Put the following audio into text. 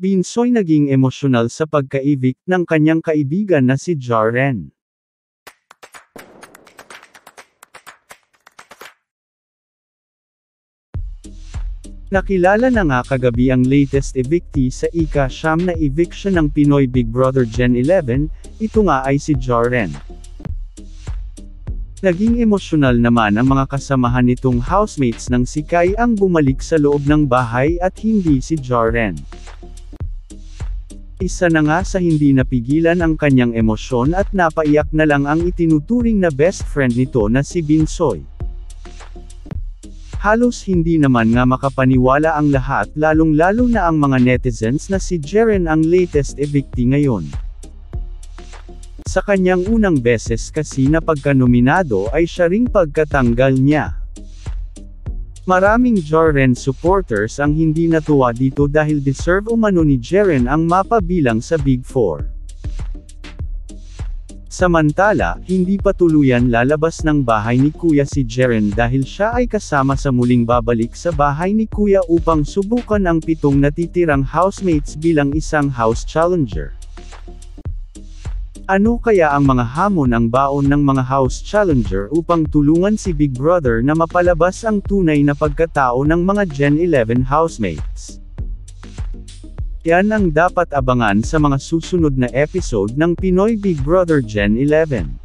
Binsoy naging emosyonal sa pagkaibig ng kanyang kaibigan na si Jaren. Nakilala na nga kagabi ang latest evictee sa ika-siyam na eviction ng Pinoy Big Brother Gen 11, ito nga ay si Jaren. Naging emosyonal naman ang mga kasamahan nitong housemates ng si Kai ang bumalik sa loob ng bahay at hindi si Jaren. Isa na nga sa hindi napigilan ang kanyang emosyon at napaiyak na lang ang itinuturing na best friend nito na si Binsoy. Halos hindi naman nga makapaniwala ang lahat lalong-lalo na ang mga netizens na si Jeren ang latest evictee ngayon. Sa kanyang unang beses kasi na pagkanominado ay siya ring pagkatanggal niya. Maraming Jaren supporters ang hindi natuwa dito dahil deserve umano ni Jaren ang mapabilang sa Big Four. Samantala, hindi pa tuluyan lalabas ng bahay ni Kuya si Jeren dahil siya ay kasama sa muling babalik sa bahay ni Kuya upang subukan ang pitong natitirang housemates bilang isang house challenger. Ano kaya ang mga hamon ang baon ng mga house challenger upang tulungan si Big Brother na mapalabas ang tunay na pagkatao ng mga Gen 11 housemates? Yan ang dapat abangan sa mga susunod na episode ng Pinoy Big Brother Gen 11.